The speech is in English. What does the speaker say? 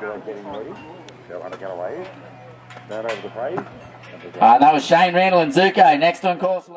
Underdog getting ready. Go under away. Down over the brave. Uh, that was Shane Randle and Zuko. Next on course.